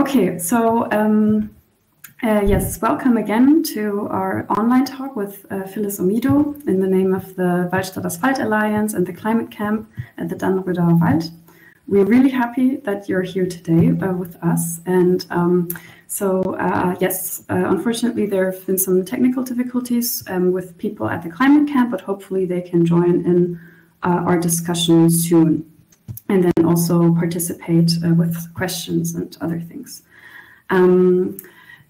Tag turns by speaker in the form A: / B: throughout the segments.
A: Okay, so um, uh, yes, welcome again to our online talk with uh, Phyllis Omido in the name of the Wald statt Asphalt Alliance and the Climate Camp at the Dannenröder Wald. We're really happy that you're here today uh, with us. And um, so, uh, yes, uh, unfortunately, there have been some technical difficulties um, with people at the Climate Camp, but hopefully they can join in uh, our discussion soon and then also participate uh, with questions and other things. Ähm,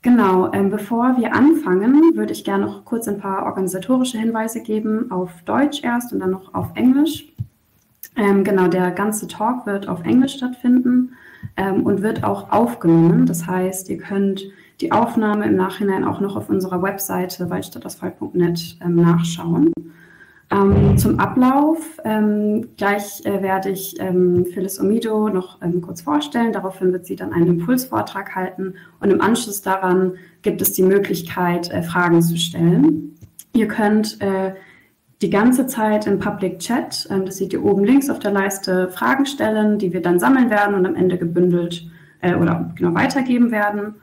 A: genau, ähm, bevor wir anfangen, würde ich gerne noch kurz ein paar organisatorische Hinweise geben, auf Deutsch erst und dann noch auf Englisch. Ähm, genau, der ganze Talk wird auf Englisch stattfinden ähm, und wird auch aufgenommen. Das heißt, ihr könnt die Aufnahme im Nachhinein auch noch auf unserer Webseite waldstadtasphalt.net ähm, nachschauen. Ähm, zum Ablauf. Ähm, gleich äh, werde ich ähm, Phyllis Omido noch ähm, kurz vorstellen. Daraufhin wird sie dann einen Impulsvortrag halten. Und im Anschluss daran gibt es die Möglichkeit, äh, Fragen zu stellen. Ihr könnt äh, die ganze Zeit im Public Chat, ähm, das seht ihr oben links auf der Leiste, Fragen stellen, die wir dann sammeln werden und am Ende gebündelt äh, oder genau weitergeben werden.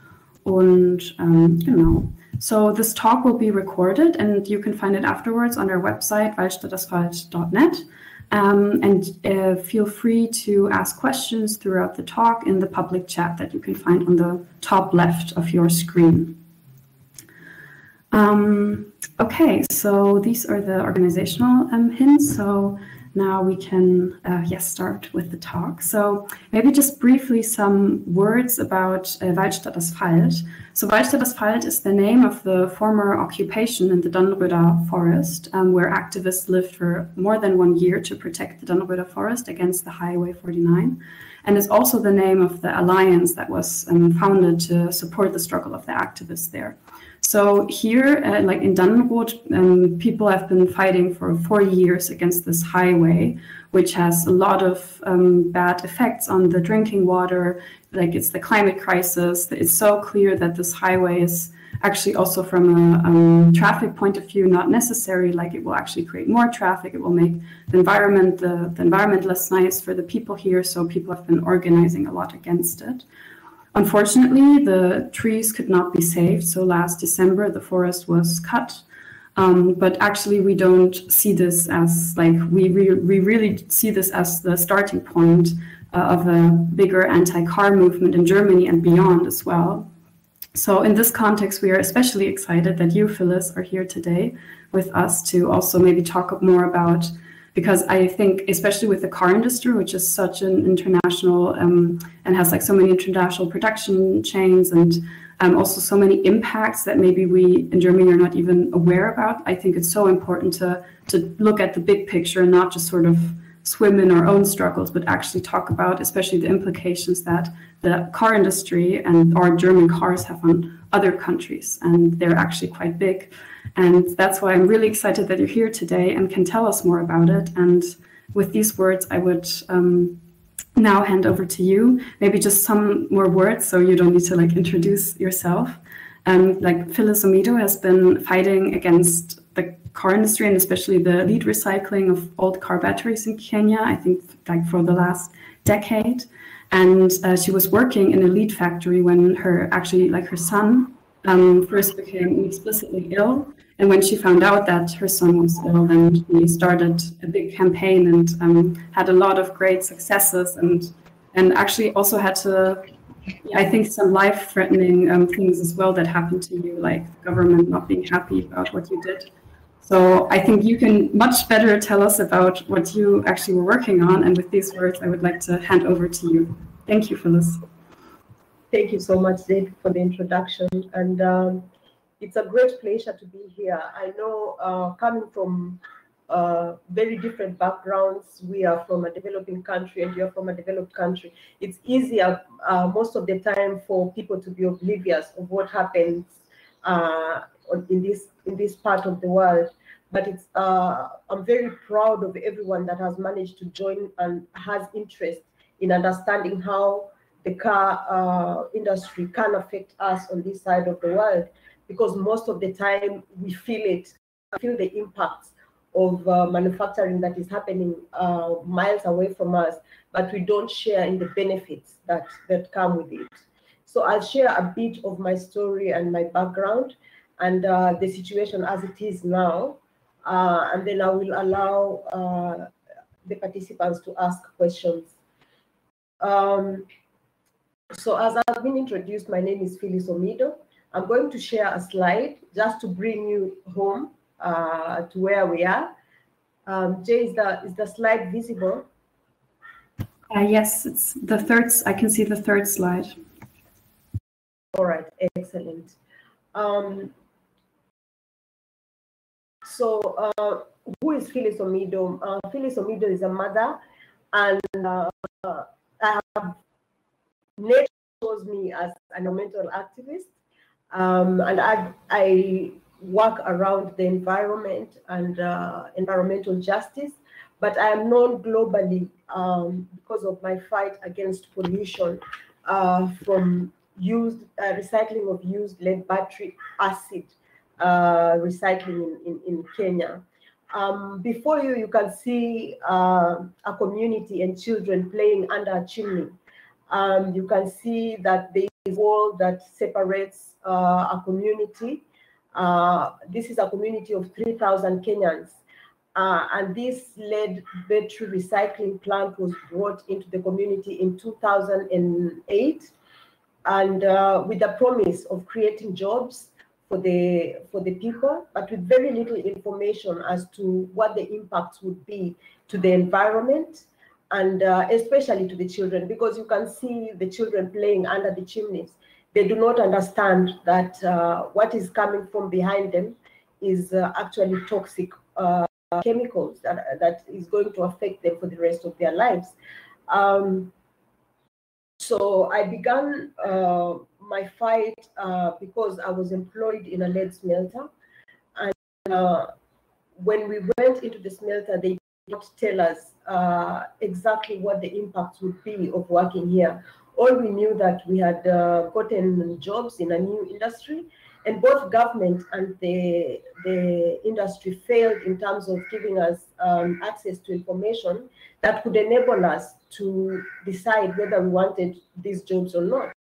A: Und ähm, genau. So this talk will be recorded and you can find it afterwards on our website, wald-statt-asphalt.net. Um, and uh, feel free to ask questions throughout the talk in the public chat that you can find on the top left of your screen. Um, okay, so these are the organizational um, hints. So now we can, uh, yes, start with the talk. So maybe just briefly some words about uh. So Wald statt Asphalt is the name of the former occupation in the Dannenröder forest, um, where activists lived for more than one year to protect the Dannenröder forest against the Highway 49. And it's also the name of the alliance that was um, founded to support the struggle of the activists there. So here, uh, like in Dannenrod, um, people have been fighting for four years against this highway, which has a lot of um, bad effects on the drinking water. Like it's the climate crisis. It's so clear that this highway is actually also from a um, traffic point of view not necessary. Like it will actually create more traffic. It will make the environment the, the environment less nice for the people here. So people have been organizing a lot against it. Unfortunately, the trees could not be saved. So last December, the forest was cut. Um, but actually, we don't see this as like we, re we really see this as the starting point uh, of a bigger anti-car movement in Germany and beyond as well. So in this context, we are especially excited that you, Phyllis, are here today with us to also maybe talk more about because I think, especially with the car industry, which is such an international um, and has like so many international production chains and um, also so many impacts that maybe we in Germany are not even aware about. I think it's so important to to look at the big picture and not just sort of swim in our own struggles, but actually talk about especially the implications that the car industry and our German cars have on other countries, and they're actually quite big. And that's why I'm really excited that you're here today and can tell us more about it. And with these words, I would um, now hand over to you. Maybe just some more words so you don't need to like introduce yourself. Um, like Phyllis Omido has been fighting against the car industry and especially the lead recycling of old car batteries in Kenya, I think like for the last decade. And uh, she was working in a lead factory when her actually like her son um, first became explicitly ill and when she found out that her son was ill, then she started a big campaign and um, had a lot of great successes and and actually also had to, I think, some life-threatening um, things as well that happened to you, like the government not being happy about what you did. So I think you can much better tell us about what you actually were working on. And with these words, I would like to hand over to you. Thank you, Phyllis.
B: Thank you so much, Zed, for the introduction. And um, it's a great pleasure to be here. I know uh, coming from uh, very different backgrounds, we are from a developing country and you're from a developed country. It's easier uh, most of the time for people to be oblivious of what happens uh, in this in this part of the world. But it's uh, I'm very proud of everyone that has managed to join and has interest in understanding how the car uh, industry can affect us on this side of the world because most of the time we feel it, feel the impacts of uh, manufacturing that is happening uh, miles away from us, but we don't share in the benefits that, that come with it. So I'll share a bit of my story and my background and uh, the situation as it is now. Uh, and then I will allow uh, the participants to ask questions. Um, so as I've been introduced, my name is Phyllis Omido. I'm going to share a slide just to bring you home uh, to where we are. Um, Jay, is the, is the slide visible?
A: Uh, yes, it's the third, I can see the third slide.
B: All right, excellent. Um, so, uh, who is Phyllis Omido? Uh, Phyllis Omido is a mother, and uh, I have nature shows me as an environmental activist, um, and I, I work around the environment and uh, environmental justice, but I am known globally um, because of my fight against pollution uh, from used uh, recycling of used lead battery acid uh, recycling in, in, in Kenya. Um, before you, you can see uh, a community and children playing under a chimney. Um, you can see that there is a wall that separates uh, a community. Uh, this is a community of 3,000 Kenyans. Uh, and this lead battery recycling plant was brought into the community in 2008 and uh, with the promise of creating jobs for the for the people, but with very little information as to what the impacts would be to the environment and uh, especially to the children, because you can see the children playing under the chimneys. They do not understand that uh, what is coming from behind them is uh, actually toxic uh, chemicals that, that is going to affect them for the rest of their lives. Um, so I began uh, my fight uh, because I was employed in a lead smelter. And when we went into the smelter, they not tell us uh, exactly what the impact would be of working here. All we knew that we had uh, gotten jobs in a new industry, and both government and the, the industry failed in terms of giving us um, access to information that could enable us to decide whether we wanted these jobs or not.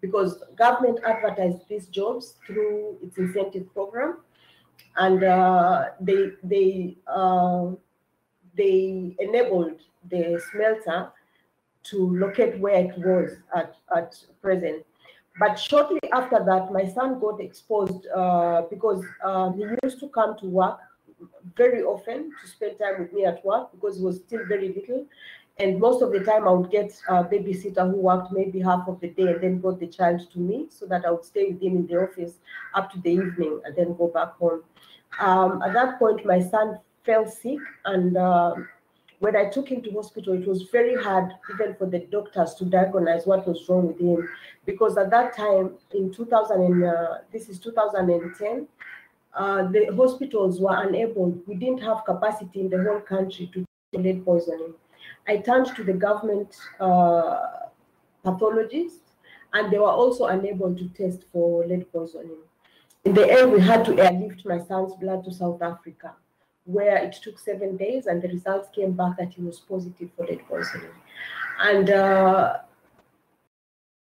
B: Because government advertised these jobs through its incentive program, and uh, they they uh, they enabled the smelter to locate where it was at, at present. But shortly after that, my son got exposed uh, because uh, he used to come to work very often to spend time with me at work because he was still very little. And most of the time, I would get a babysitter who worked maybe half of the day and then brought the child to me so that I would stay with him in the office up to the evening and then go back home. Um, at that point, my son fell sick and uh, when I took him to hospital, it was very hard even for the doctors to diagnose what was wrong with him, because at that time in 2000, and, uh, this is 2010, uh, the hospitals were unable. We didn't have capacity in the whole country to treat lead poisoning. I turned to the government uh, pathologist, and they were also unable to test for lead poisoning. In the end, we had to airlift my son's blood to South Africa where it took seven days and the results came back that he was positive for lead poisoning. And uh,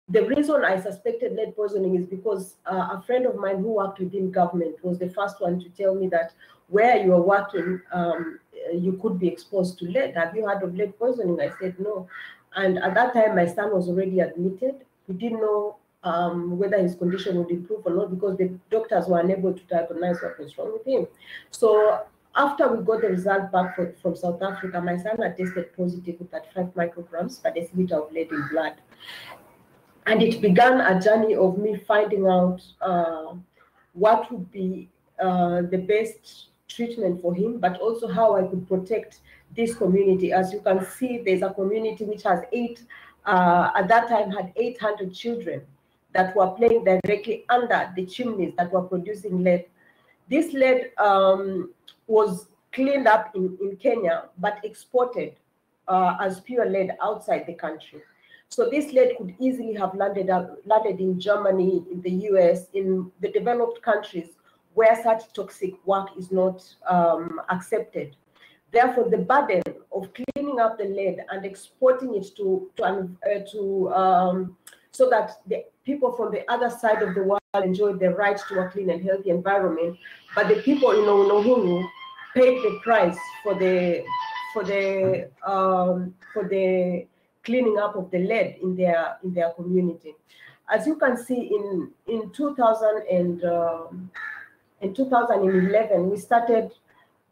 B: the reason I suspected lead poisoning is because uh, a friend of mine who worked within government was the first one to tell me that where you are working, um, you could be exposed to lead. Have you heard of lead poisoning? I said no. And at that time, my son was already admitted. We didn't know um, whether his condition would improve or not because the doctors were unable to diagnose what was wrong with him. So after we got the result back for, from South Africa, my son had tested positive with 35 micrograms per deciliter of lead in blood. And it began a journey of me finding out uh, what would be uh, the best treatment for him, but also how I could protect this community. As you can see, there's a community which has eight, uh, at that time had 800 children that were playing directly under the chimneys that were producing lead. This lead um, was cleaned up in, in Kenya, but exported uh, as pure lead outside the country. So this lead could easily have landed, landed in Germany, in the US, in the developed countries where such toxic work is not um, accepted. Therefore, the burden of cleaning up the lead and exporting it to to, uh, to um, so that the people from the other side of the world enjoy the right to a clean and healthy environment. But the people in Owino Uhuru paid the price for the for the um, for the cleaning up of the lead in their in their community. As you can see, in in 2000 and um, in 2011, we started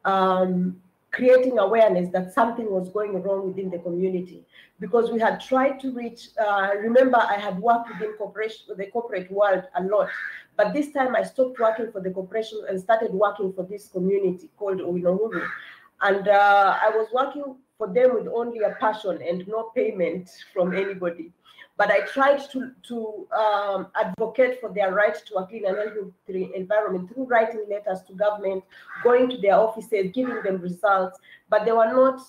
B: um, creating awareness that something was going wrong within the community because we had tried to reach. Uh, remember, I had worked within corporation, the corporate world a lot, but this time I stopped working for the corporation and started working for this community called Owino Uhuru. And uh, I was working for them with only a passion and no payment from anybody. But I tried to, to um, advocate for their right to a clean and healthy environment through writing letters to government, going to their offices, giving them results. But they were not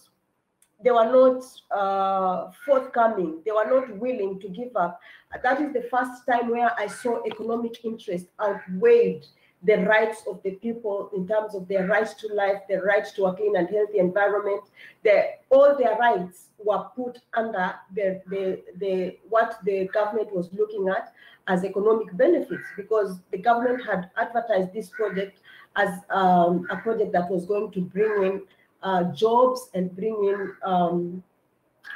B: they were not uh, forthcoming. They were not willing to give up. That is the first time where I saw economic interest outweighed the rights of the people in terms of their rights to life, their rights to a clean and healthy environment. All their rights were put under the, the, the, what the government was looking at as economic benefits because the government had advertised this project as um, a project that was going to bring in uh, jobs and bring in um,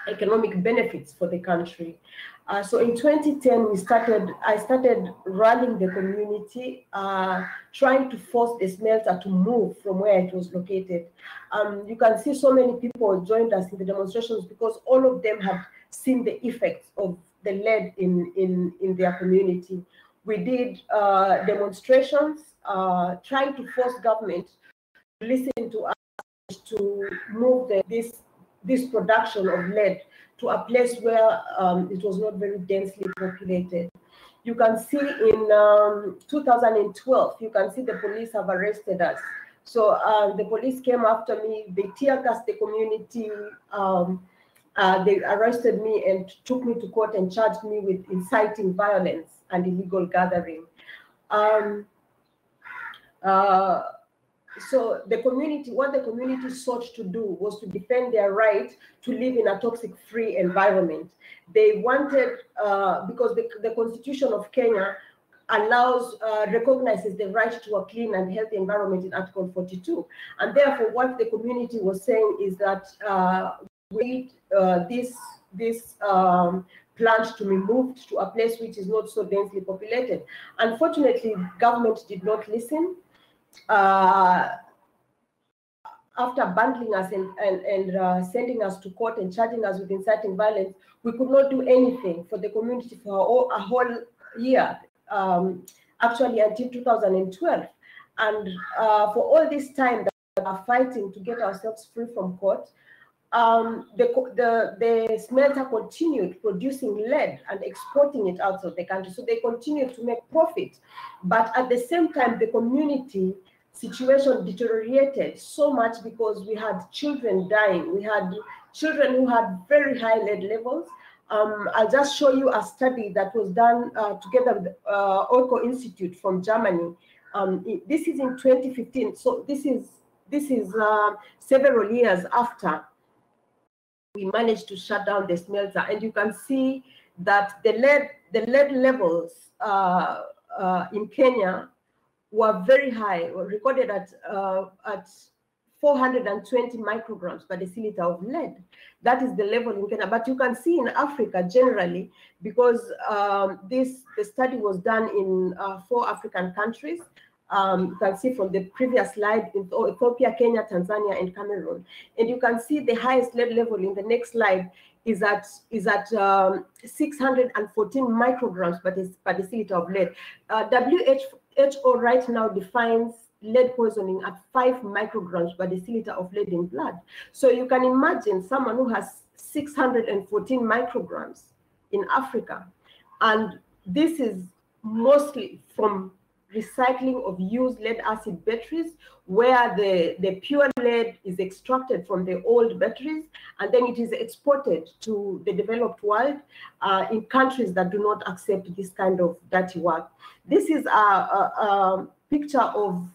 B: economic benefits for the country. Uh, so in 2010, we started, I started running the community, uh, trying to force the smelter to move from where it was located. Um, you can see so many people joined us in the demonstrations because all of them have seen the effects of the lead in, in, in their community. We did uh, demonstrations, uh, trying to force government to listen to us to move the, this, this production of lead to a place where um, it was not very densely populated. You can see in um, 2012, you can see the police have arrested us. So uh, the police came after me, they tear gassed the community, um, uh, they arrested me and took me to court and charged me with inciting violence and illegal gathering. Um, uh, so the community, what the community sought to do was to defend their right to live in a toxic-free environment. They wanted, uh, because the, the Constitution of Kenya allows, uh, recognizes the right to a clean and healthy environment in Article 42. And therefore, what the community was saying is that uh, we uh, this this um, plant to be moved to a place which is not so densely populated. Unfortunately, government did not listen uh, after bundling us and, and, and uh, sending us to court and charging us with inciting violence, we could not do anything for the community for a whole, a whole year, um, actually until 2012. And uh, for all this time that we are fighting to get ourselves free from court, um, the, the, the smelter continued producing lead and exporting it out of the country. So they continued to make profit. But at the same time, the community situation deteriorated so much because we had children dying. We had children who had very high lead levels. Um, I'll just show you a study that was done uh, together with uh, Oeko Institute from Germany. Um, this is in 2015. So this is this is uh, several years after we managed to shut down the smelter, and you can see that the lead the lead levels uh, uh, in Kenya were very high, were recorded at uh, at 420 micrograms per deciliter of lead. That is the level in Kenya. But you can see in Africa generally, because um, this the study was done in uh, four African countries. Um, you can see from the previous slide in Ethiopia, Kenya, Tanzania, and Cameroon. And you can see the highest lead level in the next slide is at is at um, 614 micrograms per, per deciliter of lead. Uh, WHO right now defines lead poisoning at five micrograms per deciliter of lead in blood. So you can imagine someone who has 614 micrograms in Africa. And this is mostly from recycling of used lead acid batteries where the, the pure lead is extracted from the old batteries and then it is exported to the developed world uh, in countries that do not accept this kind of dirty work. This is a, a, a picture of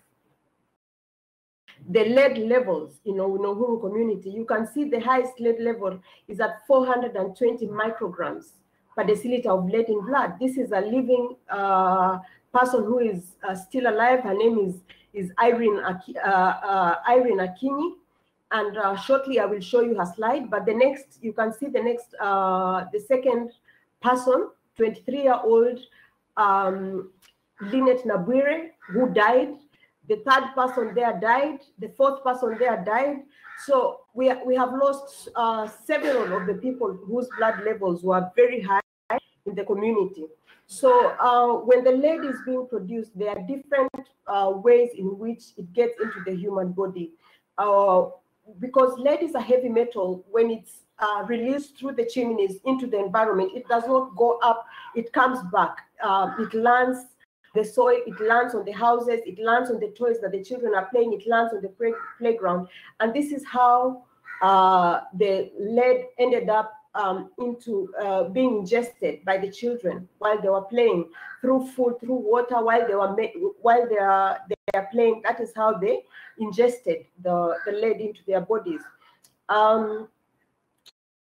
B: the lead levels in Owino Uhuru community. You can see the highest lead level is at 420 micrograms per deciliter of lead in blood. This is a living uh, person who is uh, still alive. Her name is is Irene uh, uh, Irene Akinyi, and uh, shortly I will show you her slide. But the next, you can see the next, the second person, 23 year old um, Lynette Nabwire, who died. The third person there died. The fourth person there died. So we, we have lost uh, several of the people whose blood levels were very high in the community. So uh, when the lead is being produced, there are different uh, ways in which it gets into the human body. Uh, because lead is a heavy metal, when it's uh, released through the chimneys into the environment, it does not go up, it comes back. Uh, it lands the soil, it lands on the houses, it lands on the toys that the children are playing, it lands on the play playground. And this is how uh, the lead ended up um, into uh, being ingested by the children while they were playing through food, through water, while they were while they are they are playing. That is how they ingested the, the lead into their bodies. Um,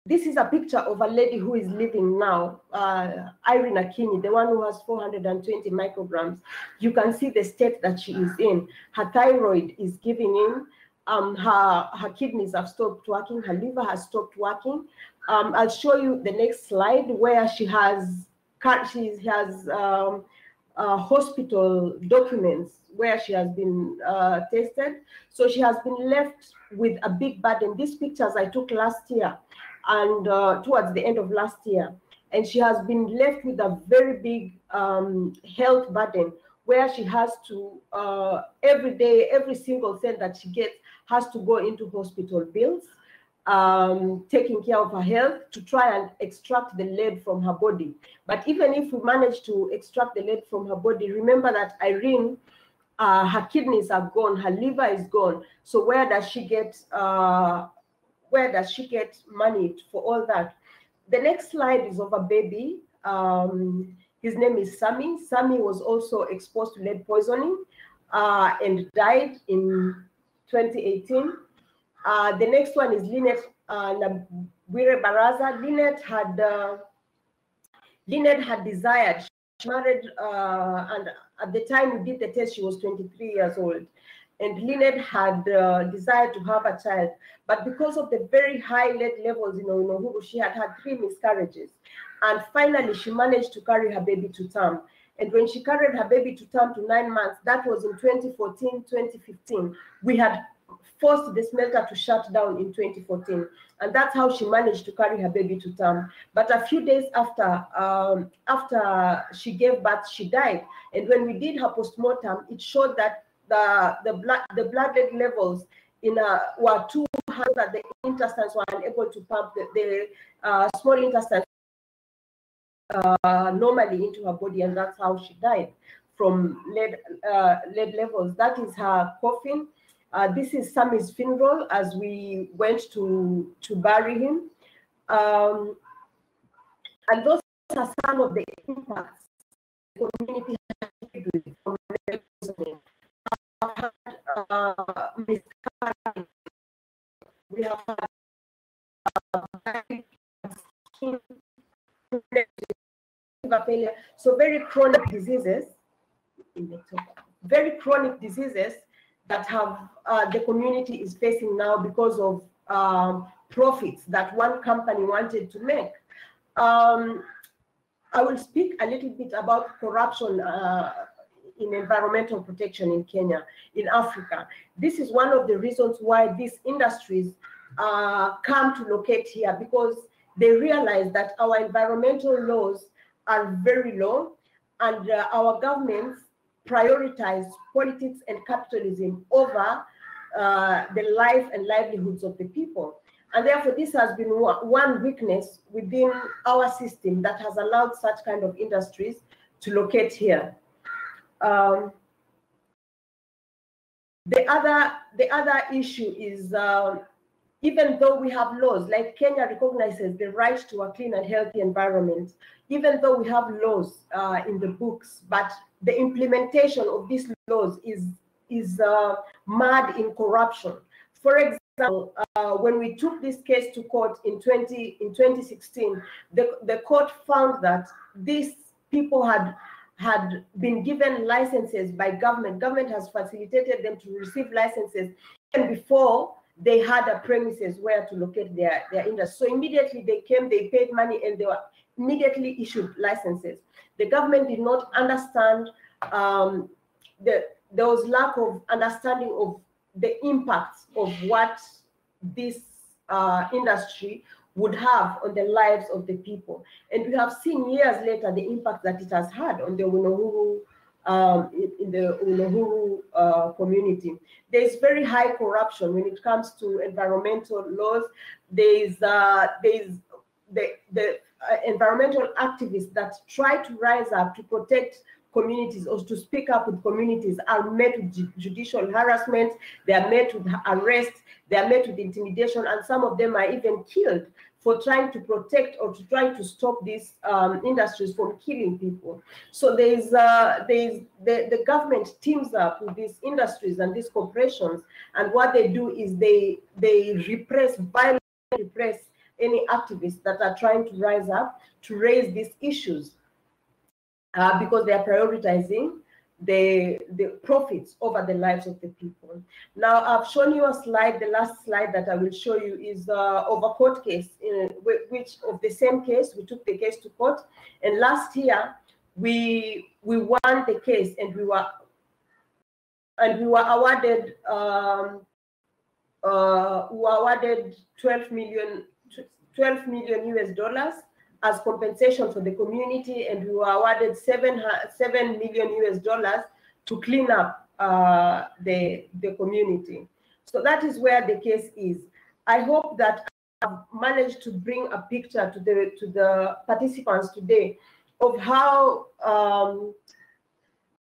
B: this is a picture of a lady who is living now, uh, Irene Akinyi, the one who has 420 micrograms. You can see the state that she is in. Her thyroid is giving in. Um, her, her kidneys have stopped working. Her liver has stopped working. Um, I'll show you the next slide where she has she has um, uh, hospital documents where she has been uh, tested. So she has been left with a big burden. These pictures I took last year and uh, towards the end of last year. And she has been left with a very big um, health burden where she has to, uh, every day, every single cent that she gets has to go into hospital bills, um, taking care of her health to try and extract the lead from her body. But even if we manage to extract the lead from her body, remember that Irene, uh, her kidneys are gone, her liver is gone. So where does she get uh, where does she get money for all that? The next slide is of a baby. Um, his name is Sammy. Sammy was also exposed to lead poisoning uh, and died in 2018. Uh, the next one is Lynette uh, Nabwire Baraza. Lynette had uh, Lynette had desired. She married, uh, and at the time we did the test, she was 23 years old and Lynette had uh, desired to have a child, but because of the very high lead levels in Owino Uhuru, she had had three miscarriages. And finally, she managed to carry her baby to term. And when she carried her baby to term to nine months, that was in 2014, 2015. We had forced the smelter to shut down in 2014. And that's how she managed to carry her baby to term. But a few days after, um, after she gave birth, she died. And when we did her postmortem, it showed that the the blood the blood levels in a were too high that the intestines were unable to pump the, the uh, small intestines uh, normally into her body, and that's how she died from lead uh, lead levels. That is her coffin. Uh, this is Sammy's funeral as we went to to bury him, um, and those are some of the impacts the community poisoning uh, we have failure. So very chronic diseases, very chronic diseases that have uh, the community is facing now because of um, profits that one company wanted to make. Um, I will speak a little bit about corruption uh, in environmental protection in Kenya, in Africa. This is one of the reasons why these industries uh, come to locate here because they realize that our environmental laws are very low and uh, our governments prioritize politics and capitalism over uh, the life and livelihoods of the people. And therefore, this has been one weakness within our system that has allowed such kind of industries to locate here. Um, the other the other issue is um, even though we have laws like Kenya recognizes the right to a clean and healthy environment, even though we have laws uh, in the books, but the implementation of these laws is is uh, mad in corruption. For example, uh, when we took this case to court in 20 in 2016, the, the court found that these people had had been given licenses by government. Government has facilitated them to receive licenses and before they had a premises where to locate their, their industry. So immediately they came, they paid money, and they were immediately issued licenses. The government did not understand um, the there was lack of understanding of the impact of what this uh, industry would have on the lives of the people. And we have seen years later the impact that it has had on the Owino Uhuru, um, in, the Owino Uhuru uh, community. There is very high corruption when it comes to environmental laws. There is uh, there is the, the uh, environmental activists that try to rise up to protect communities or to speak up with communities are met with judicial harassment, they are met with arrest, they are met with intimidation, and some of them are even killed for trying to protect or to try to stop these um, industries from killing people. So there is, uh, there is the, the government teams up with these industries and these corporations, and what they do is they they repress, violently repress any activists that are trying to rise up to raise these issues uh, because they are prioritizing the, the profits over the lives of the people. Now, I've shown you a slide. The last slide that I will show you is uh, of a court case, in, which of the same case, we took the case to court. And last year, we we won the case and we were and we were awarded um, uh, we were awarded 12 million 12 million US dollars as compensation for the community, and we were awarded seven seven million US dollars to clean up uh, the the community. So that is where the case is. I hope that I've managed to bring a picture to the to the participants today of how um,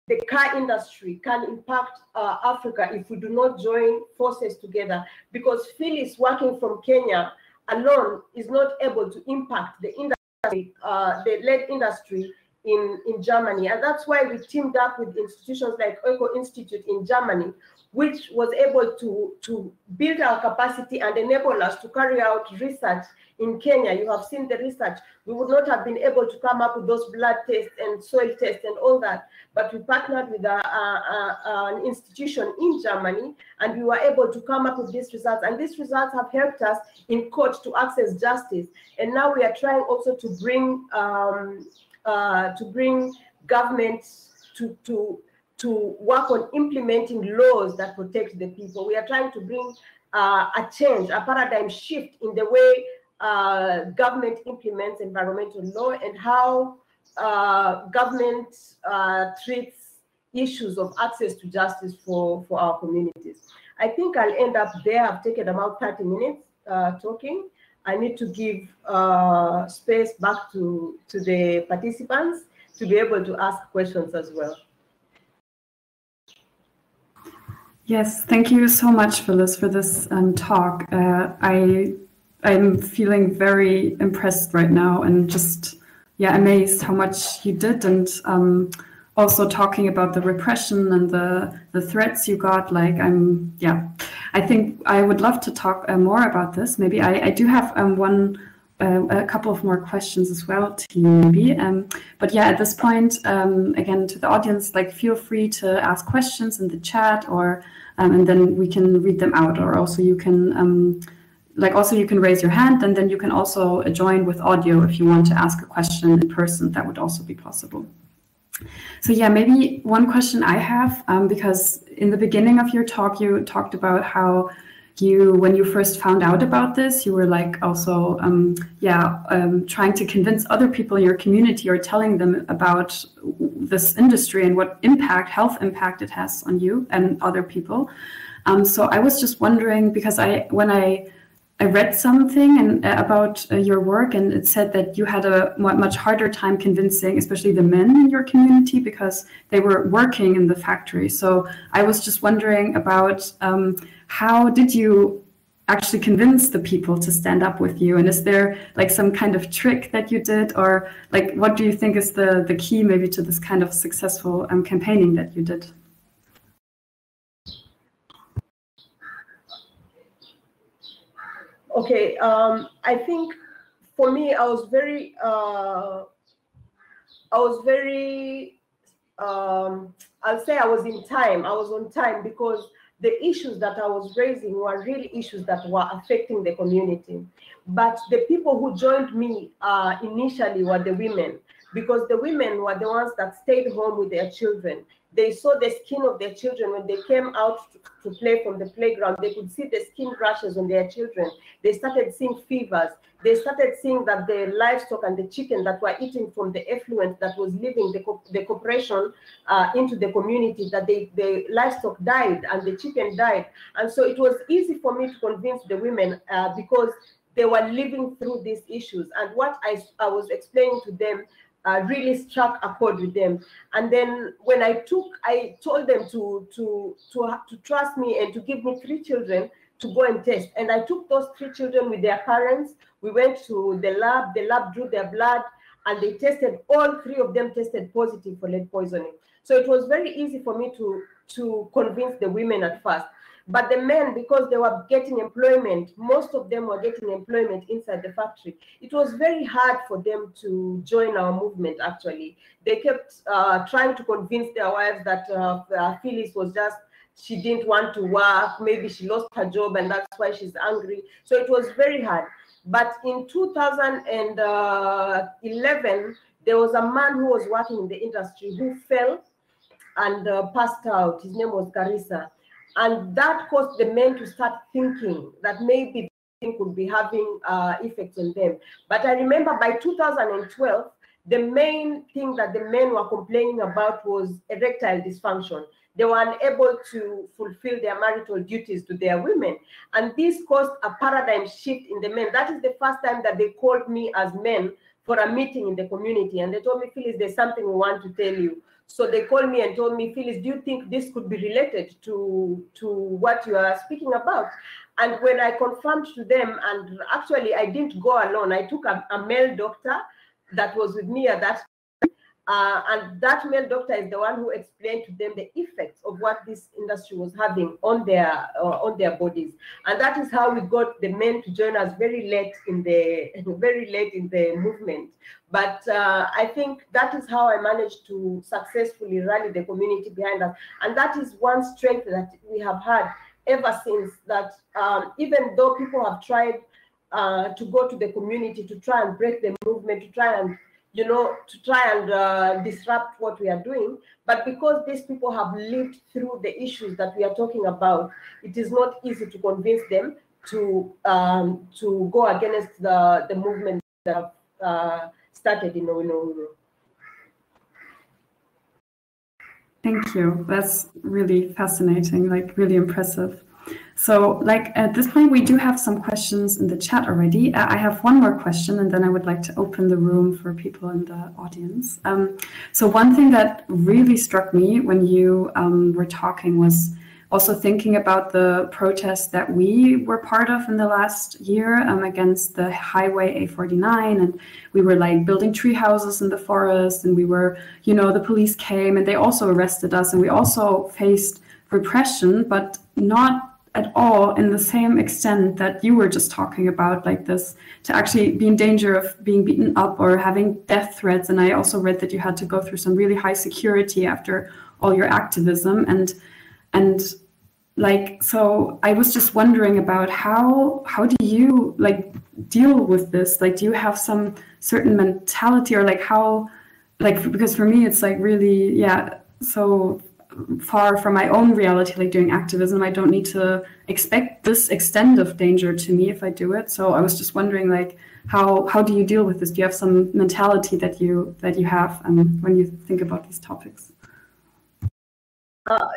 B: the car industry can impact uh, Africa if we do not join forces together. Because Phil is working from Kenya alone is not able to impact the industry, uh, the lead industry in, in Germany. And that's why we teamed up with institutions like Eco Institute in Germany, which was able to, to build our capacity and enable us to carry out research in Kenya. You have seen the research. We would not have been able to come up with those blood tests and soil tests and all that, but we partnered with a, a, a, an institution in Germany and we were able to come up with these results. And these results have helped us in court to access justice. And now we are trying also to bring um, uh, to bring governments to, to to work on implementing laws that protect the people. We are trying to bring uh, a change, a paradigm shift in the way uh, government implements environmental law and how uh, government uh, treats issues of access to justice for, for our communities. I think I'll end up there. I've taken about 30 minutes talking. I need to give uh, space back to, to the participants to be able to ask questions as well.
A: Yes, thank you so much, Phyllis, for this um, talk. Uh, I I'm feeling very impressed right now and just yeah amazed how much you did and um, also talking about the repression and the the threats you got. Like I'm yeah, I think I would love to talk uh, more about this. Maybe I I do have um, one. Uh, a couple of more questions as well to you maybe um, but yeah at this point um, again to the audience like feel free to ask questions in the chat or um, and then we can read them out or also you can um, like also you can raise your hand and then you can also join with audio if you want to ask a question in person that would also be possible so yeah maybe one question i have um, because in the beginning of your talk you talked about how you when you first found out about this you were like also um, yeah um, trying to convince other people in your community or telling them about this industry and what impact health impact it has on you and other people. Um, so i was just wondering because i when i I read something and uh, about uh, your work, and it said that you had a much harder time convincing, especially the men in your community, because they were working in the factory. So I was just wondering about um, how did you actually convince the people to stand up with you? And is there like some kind of trick that you did? Or like what do you think is the the key maybe to this kind of successful um, campaigning that you did
B: okay, um, I think for me, I was very, uh, I was very, um, I'll say I was in time. I was on time because the issues that I was raising were really issues that were affecting the community. But the people who joined me uh, initially were the women, because the women were the ones that stayed home with their children. They saw the skin of their children when they came out to, to play from the playground. They could see the skin rashes on their children. They started seeing fevers. They started seeing that the livestock and the chicken that were eating from the effluent that was leaving the, co the corporation uh, into the community, that they, the livestock died and the chicken died. And so it was easy for me to convince the women uh, because they were living through these issues. And what I, I was explaining to them uh, really struck a chord with them. And then when I took, I told them to to to to trust me and to give me three children to go and test. And I took those three children with their parents. We went to the lab. The lab drew their blood, and they tested. All three of them tested positive for lead poisoning. So it was very easy for me to to convince the women at first. But the men, because they were getting employment, most of them were getting employment inside the factory. It was very hard for them to join our movement, actually. They kept uh, trying to convince their wives that uh, uh, Phyllis was just, she didn't want to work. Maybe she lost her job and that's why she's angry. So it was very hard. But in 2011, uh, there was a man who was working in the industry who fell and uh, passed out. His name was Carissa. And that caused the men to start thinking that maybe could be having uh, effects on them. But I remember by 2012, the main thing that the men were complaining about was erectile dysfunction. They were unable to fulfill their marital duties to their women. And this caused a paradigm shift in the men. That is the first time that they called me as men for a meeting in the community. And they told me, Phyllis, there's something we want to tell you. So they called me and told me, Phyllis, do you think this could be related to, to what you are speaking about? And when I confirmed to them, and actually I didn't go alone, I took a, a male doctor that was with me at that uh, and that male doctor is the one who explained to them the effects of what this industry was having on their uh, on their bodies, and that is how we got the men to join us very late in the very late in the movement. But uh, I think that is how I managed to successfully rally the community behind us, and that is one strength that we have had ever since. That um, even though people have tried uh, to go to the community to try and break the movement, to try and you know, to try and uh, disrupt what we are doing. But because these people have lived through the issues that we are talking about, it is not easy to convince them to um, to go against the, the movement that have uh, started in Owino Uhuru.
A: Thank you. That's really fascinating, like really impressive. So like at this point, we do have some questions in the chat already. Uh, I have one more question and then I would like to open the room for people in the audience. Um, so one thing that really struck me when you um, were talking was also thinking about the protests that we were part of in the last year um, against the highway A49 and we were like building tree houses in the forest and we were you know the police came and they also arrested us and we also faced repression but not at all in the same extent that you were just talking about, like this, to actually be in danger of being beaten up or having death threats. And I also read that you had to go through some really high security after all your activism. And and like so i was just wondering about how how do you like deal with this? Like do you have some certain mentality or like how like because for me it's like really yeah. So far from my own reality, like doing activism. I don't need to expect this extent of danger to me if I do it. So I was just wondering, like, how how do you deal with this? Do you have some mentality that you that you have um, when you think about these topics?
B: Uh,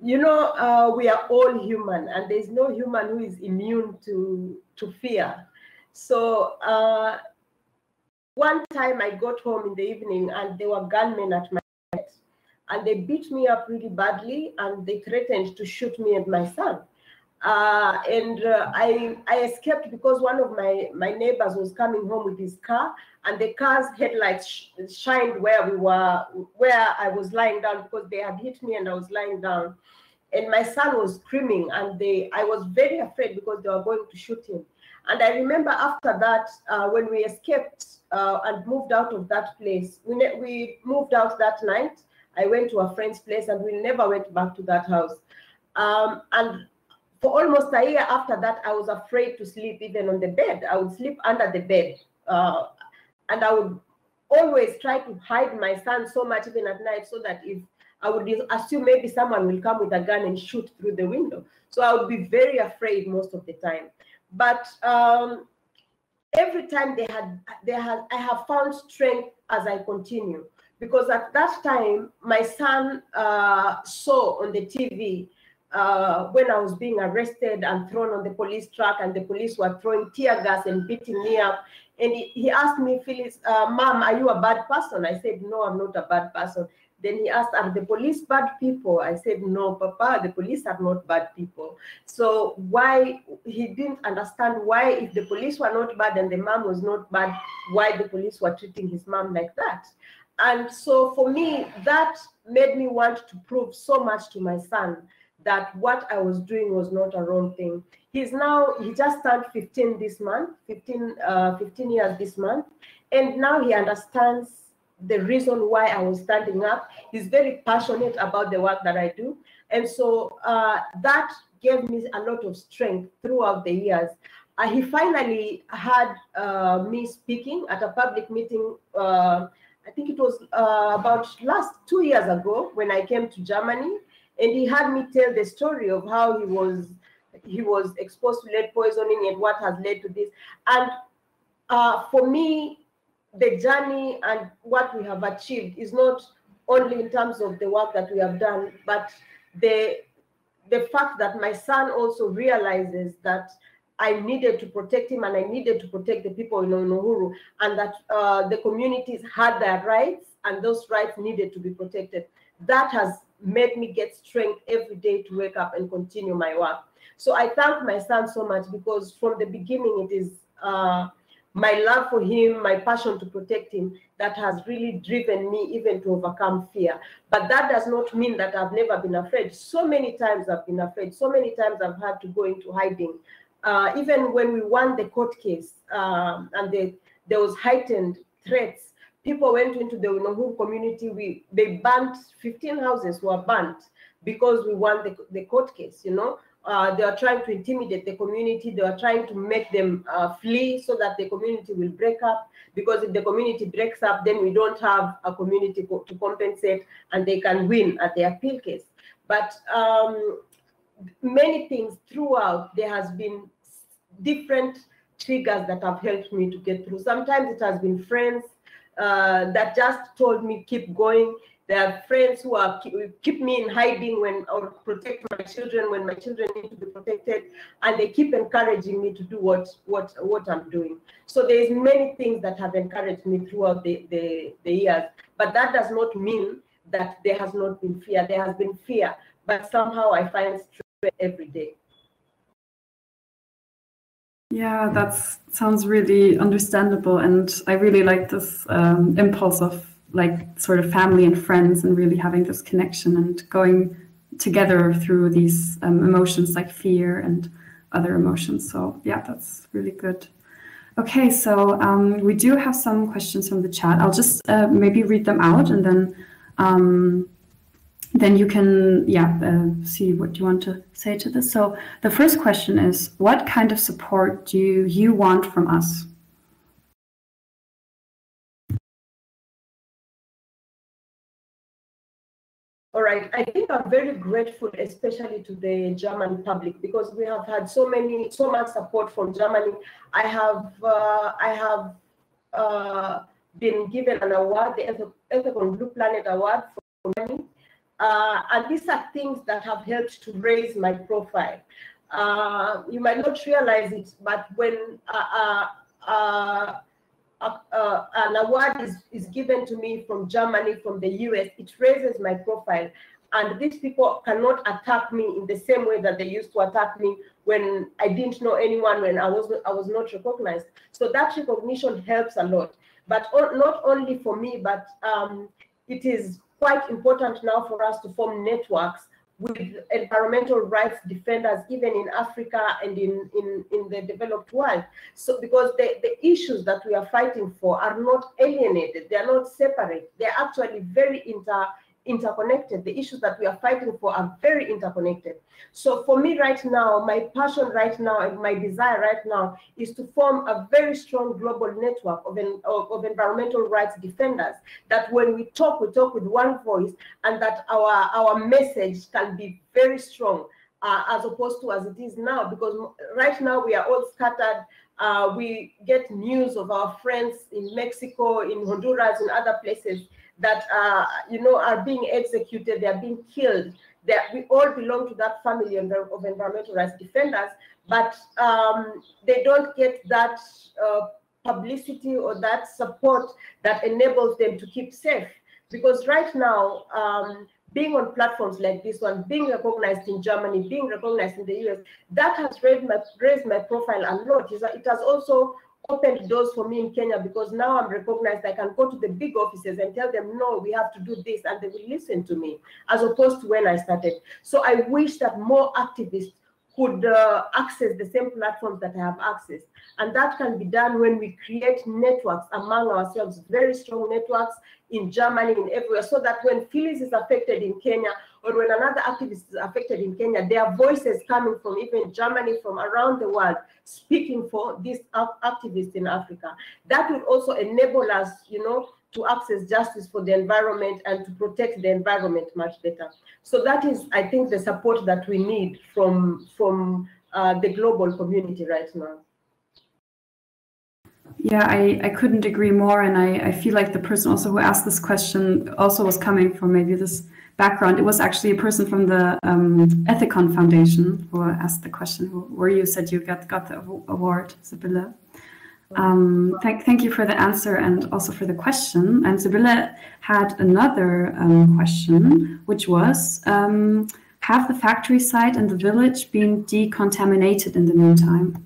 B: you know, uh, we are all human, and there's no human who is immune to to fear. So. Uh, one time I got home in the evening and there were gunmen at my and they beat me up really badly and they threatened to shoot me and my son. Uh, and uh, I, I escaped because one of my, my neighbors was coming home with his car and the car's headlights sh shined where we were, where I was lying down because they had hit me and I was lying down. And my son was screaming and they, I was very afraid because they were going to shoot him. And I remember after that, uh, when we escaped uh, and moved out of that place, we, we moved out that night. I went to a friend's place and we never went back to that house. Um, and for almost a year after that, I was afraid to sleep even on the bed. I would sleep under the bed. Uh, and I would always try to hide my son so much, even at night, so that if I would assume maybe someone will come with a gun and shoot through the window. So I would be very afraid most of the time. But um, every time they had, they had, I have found strength as I continue. Because at that time, my son uh, saw on the TV uh, when I was being arrested and thrown on the police truck, and the police were throwing tear gas and beating me up. And he, he asked me, Phyllis, uh, Mom, are you a bad person? I said, No, I'm not a bad person. Then he asked, Are the police bad people? I said, No, Papa, the police are not bad people. So, why he didn't understand why, if the police were not bad and the mom was not bad, why the police were treating his mom like that. And so, for me, that made me want to prove so much to my son that what I was doing was not a wrong thing. He's now, he just turned 15 this month, 15, uh, 15 years this month. And now he understands the reason why I was standing up. He's very passionate about the work that I do. And so uh, that gave me a lot of strength throughout the years. Uh, he finally had uh, me speaking at a public meeting. I think it was uh, about last two years ago when I came to Germany and he had me tell the story of how he was he was exposed to lead poisoning and what has led to this. And uh, for me, the journey and what we have achieved is not only in terms of the work that we have done, but the the fact that my son also realizes that I needed to protect him and I needed to protect the people in Uhuru, and that uh, the communities had their rights and those rights needed to be protected. That has made me get strength every day to wake up and continue my work. So I thank my son so much because from the beginning, it is uh, my love for him, my passion to protect him that has really driven me even to overcome fear. But that does not mean that I've never been afraid. So many times I've been afraid. So many times I've had to go into hiding. Uh, even when we won the court case um, and the, there was heightened threats people went into the Unohu community. We they burnt 15 houses were burnt because we won the, the court case. You know, uh, they are trying to intimidate the community. They are trying to make them uh, flee so that the community will break up. Because if the community breaks up, then we don't have a community co to compensate, and they can win at the appeal case. But um, many things throughout, there has been different triggers that have helped me to get through. Sometimes it has been friends uh, that just told me keep going. There are friends who are keep, me in hiding when or protect my children when my children need to be protected, and they keep encouraging me to do what what what I'm doing. So there's many things that have encouraged me throughout the, the, the years, but that does not mean that there has not been fear. There has been fear, but somehow I find strength every day.
A: Yeah, that sounds really understandable. And I really like this um, impulse of like sort of family and friends and really having this connection and going together through these um, emotions like fear and other emotions. So, yeah, that's really good. Okay, so um, we do have some questions from the chat. I'll just uh, maybe read them out and then um, then you can yeah uh, see what you want to say to this. So the first question is what kind of support do you want from us?
B: All right. I think i'm very grateful especially to the german public because we have had so many so much support from germany. I have uh, i have uh, been given an award the ethecon blue planet award for Germany uh, and these are things that have helped to raise my profile. Uh, you might not realize it, but when uh, uh, uh, uh, an award is, is given to me from Germany, from the US, it raises my profile. And these people cannot attack me in the same way that they used to attack me when I didn't know anyone, when I was, I was not recognized. So that recognition helps a lot. But not only for me, but um, it is quite important now for us to form networks with environmental rights defenders, even in Africa and in, in, in the developed world. So because the, the issues that we are fighting for are not alienated, they are not separate, they're actually very inter interconnected. The issues that we are fighting for are very interconnected. So for me right now, my passion right now and my desire right now is to form a very strong global network of, of, of, environmental rights defenders that when we talk, we talk with one voice and that our, our message can be very strong uh, as opposed to as it is now because right now we are all scattered uh, we get news of our friends in Mexico, in Honduras, in other places that you know are being executed, they are being killed. We all belong to that family of environmental rights defenders, but um, they don't get that uh, publicity or that support that enables them to keep safe. Because right now, um, being on platforms like this one, being recognized in Germany, being recognized in the US, that has raised my, raised my profile a lot. It has also opened doors for me in Kenya because now I'm recognized. I can go to the big offices and tell them, no, we have to do this, and they will listen to me, as opposed to when I started. So I wish that more activists could uh, access the same platforms that I have access. And that can be done when we create networks among ourselves, very strong networks in Germany, in everywhere, so that when Phyllis is affected in Kenya or when another activist is affected in Kenya, there are voices coming from even Germany, from around the world, speaking for these activists in Africa. That will also enable us, you know, to access justice for the environment and to protect the environment much better. So that is, I think, the support that we need from, from uh, the global community right now.
A: Yeah, I, I couldn't agree more. And I, I feel like the person also who asked this question also was coming from maybe this background. It was actually a person from the um, ethecon Foundation who asked the question, where you said you got, got the award, Sibylle. Um, thank, thank you for the answer and also for the question. And Sibylle had another um, question, which was, um, have the factory site and the village been decontaminated in the meantime?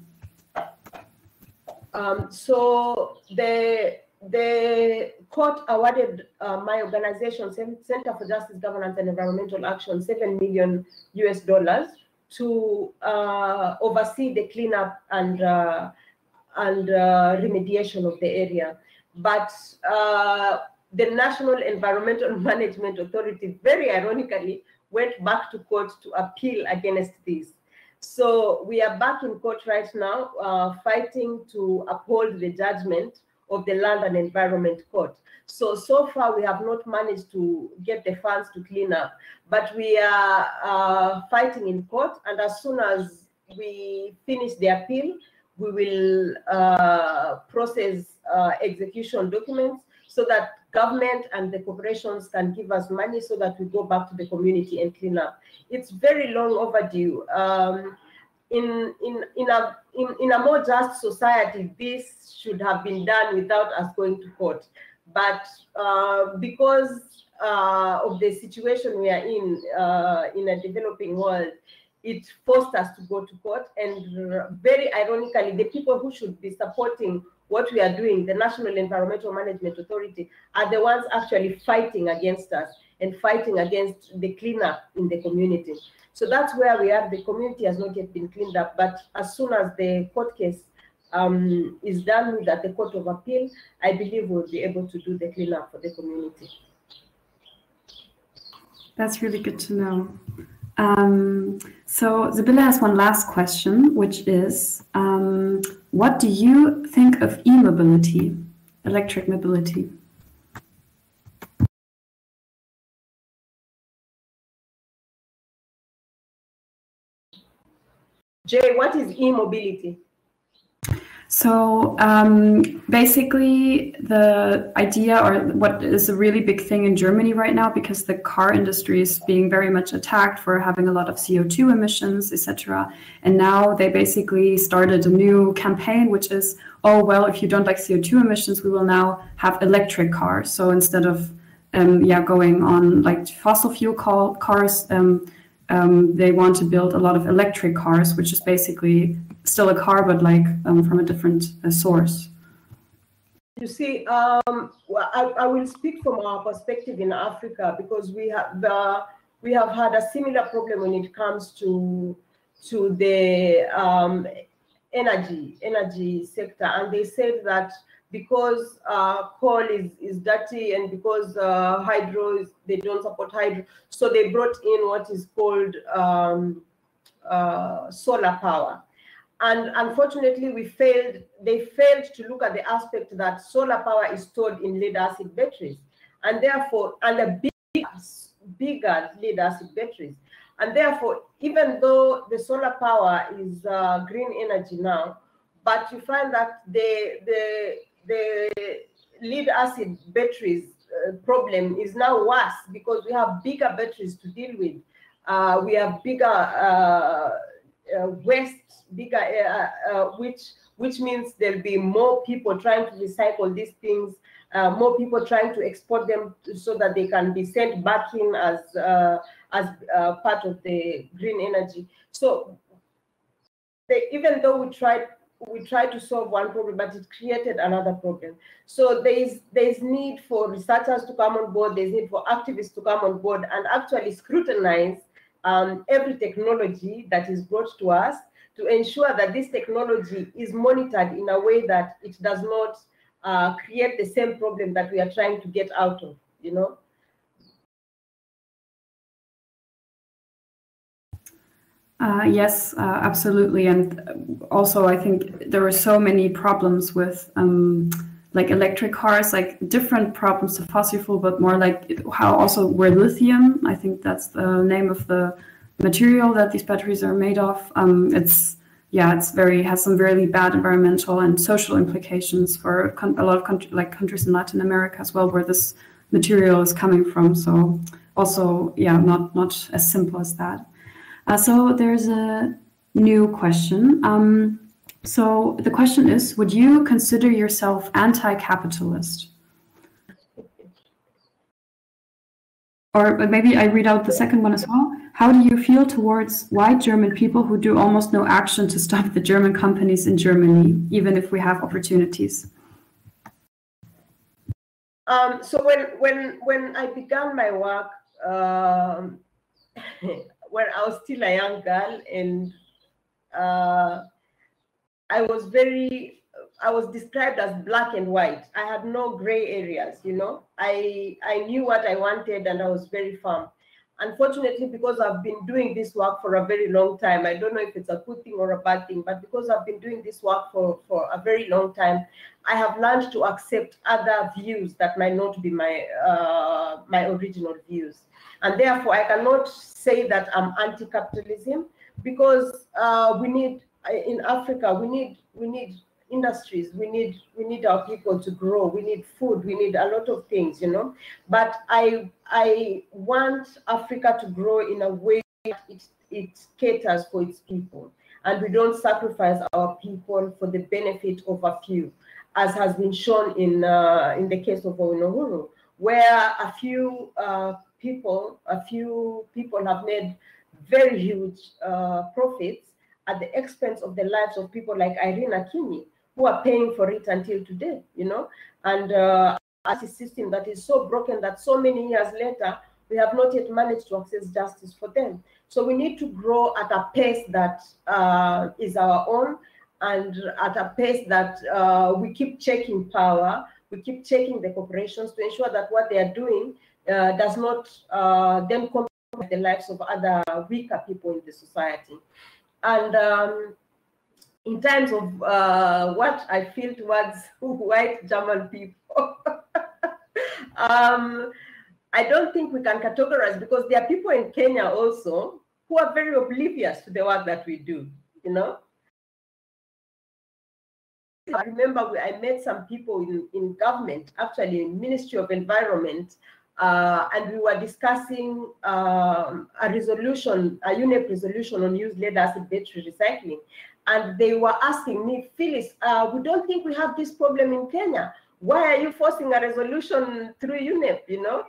B: Um, so the the court awarded uh, my organization, Center for Justice, Governance and Environmental Action, seven million US dollars to uh, oversee the cleanup and uh, and uh, remediation of the area. But uh, the National Environmental Management Authority, very ironically, went back to court to appeal against this. So we are back in court right now, uh, fighting to uphold the judgment of the Land and Environment Court. So, so far we have not managed to get the funds to clean up, but we are uh, fighting in court. And as soon as we finish the appeal, we will uh, process uh, execution documents so that government and the corporations can give us money so that we go back to the community and clean up. It's very long overdue. Um, in, in, in, a, in, in a more just society, this should have been done without us going to court. But uh, because uh, of the situation we are in, uh, in a developing world, it forced us to go to court. And very ironically, the people who should be supporting what we are doing, the National Environmental Management Authority, are the ones actually fighting against us and fighting against the cleanup in the community. So that's where we are. The community has not yet been cleaned up, but as soon as the court case um, is done with at the Court of Appeal, I believe we'll be able to do the cleanup for the community.
A: That's really good to know. Um, so Sibylle has one last question, which is, um, what do you think of e-mobility, electric mobility?
B: Jay, what is e-mobility?
A: So um, basically, the idea, or what is a really big thing in Germany right now, because the car industry is being very much attacked for having a lot of CO2 emissions, etc. And now they basically started a new campaign, which is, oh well, if you don't like CO2 emissions, we will now have electric cars. So instead of um, yeah going on like fossil fuel cars, um, um, they want to build a lot of electric cars, which is basically still a car, but like um, from a different uh, source.
B: You see, um, I, I, will speak from our perspective in Africa because we have the we have had a similar problem when it comes to to the um, energy energy sector, and they said that because uh, coal is, is dirty and because uh, hydro is, they don't support hydro, so they brought in what is called um, uh, solar power. And unfortunately, we failed. They failed to look at the aspect that solar power is stored in lead acid batteries, and therefore, and a big, bigger lead acid batteries. And therefore, even though the solar power is uh, green energy now, but you find that the the the lead acid batteries uh, problem is now worse because we have bigger batteries to deal with. Uh, we have bigger uh, uh waste, bigger, uh, uh, which which means there'll be more people trying to recycle these things, more people trying to export them so that they can be sent back in as as part of the green energy. So they, even though we tried we tried to solve one problem, but it created another problem. So there is there is need for researchers to come on board. There's need for activists to come on board and actually scrutinize um, every technology that is brought to us to ensure that this technology is monitored in a way that it does not uh, create the same problem that we are trying to get out of. You know.
A: Uh, yes, uh, absolutely. And also, I think there were so many problems with um, like electric cars, like different problems to fossil fuel, but more like how also where lithium, I think that's the name of the material that these batteries are made of. Um, it's yeah, it's very has some really bad environmental and social implications for a lot of like countries in Latin America as well, where this material is coming from. So also, yeah, not not as simple as that. Uh, so there's a new question. Um, so the question is Would you consider yourself anti capitalist? Or maybe I read out the second one as well. How do you feel towards white German people who do almost no action to stop the German companies in Germany, even if we have opportunities?
B: Um, so when when when I began my work, um, when I was still a young girl and uh, I was very, I was described as black and white. I had no gray areas, you know. I I knew what I wanted and I was very firm. Unfortunately, because I've been doing this work for a very long time, I don't know if it's a good thing or a bad thing, but because I've been doing this work for, for a very long time, I have learned to accept other views that might not be my uh, my original views. And therefore I cannot say that I'm anti-capitalism because uh, we need in Africa we need we need industries we need we need our people to grow. We need food. We need a lot of things you know. But i i want africa to grow in a way that it, it caters for its people. And we don't sacrifice our people for the benefit of a few as has been shown in uh, in the case of Owino Uhuru, where a few uh, people, a few people have made very huge uh, profits at the expense of the lives of people like Irene Akinyi, who are paying for it until today, you know, and uh, a system that is so broken that so many years later, we have not yet managed to access justice for them. So we need to grow at a pace that uh, is our own and at a pace that uh, we keep checking power, we keep checking the corporations to ensure that what they are doing uh, does not uh, then compromise the lives of other weaker people in the society. And um, in terms of uh, what I feel towards white German people, um, I don't think we can categorize because there are people in Kenya also who are very oblivious to the work that we do, you know. I remember I met some people in, in government, actually in Ministry of Environment, uh, and we were discussing um, a resolution, a UNEP resolution on used lead acid battery recycling. And they were asking me, Phyllis, uh, we don't think we have this problem in Kenya. Why are you forcing a resolution through UNEP, you know?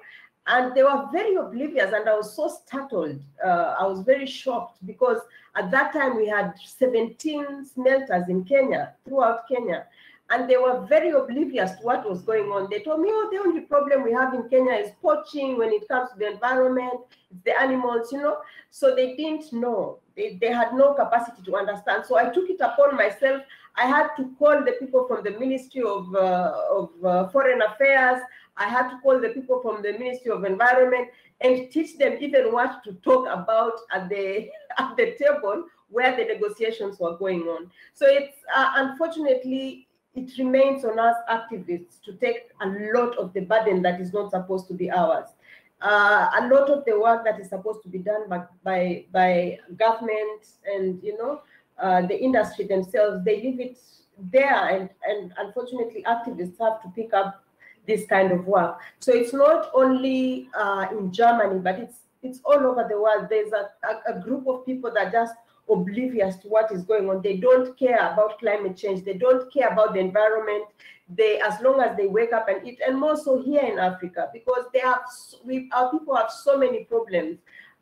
B: And they were very oblivious, and I was so startled. Uh, I was very shocked because at that time we had 17 smelters in Kenya, throughout Kenya. and they were very oblivious to what was going on. They told me, oh, the only problem we have in Kenya is poaching when it comes to the environment, the animals, you know. So they didn't know. They, they had no capacity to understand. So I took it upon myself. I had to call the people from the Ministry of, uh, of uh, Foreign Affairs. I had to call the people from the Ministry of Environment and teach them even what to talk about at the at the table where the negotiations were going on. So it's uh, unfortunately it remains on us activists to take a lot of the burden that is not supposed to be ours. Uh, a lot of the work that is supposed to be done by by, by government and you know uh, the industry themselves, they leave it there, and and unfortunately, activists have to pick up this kind of work. So it's not only uh, in Germany, but it's it's all over the world. There's a, a, a group of people that just oblivious to what is going on. They don't care about climate change. They don't care about the environment. They, as long as they wake up and eat, and more so here in Africa, because they have, we, our people have so many problems.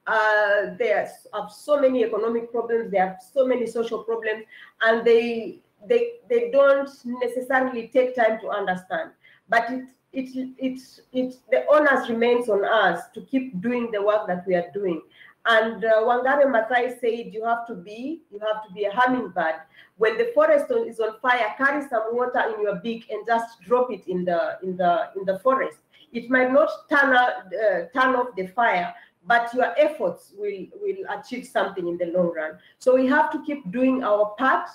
B: Uh, they have so many economic problems. They have so many social problems, and they they they don't necessarily take time to understand. But it it it it the onus remains on us to keep doing the work that we are doing. And uh, Wangari Maathai said, you have to be, you have to be a hummingbird. When the forest is on fire, carry some water in your beak and just drop it in the in the in the forest. It might not turn out, uh, turn off the fire, but your efforts will will achieve something in the long run. So we have to keep doing our part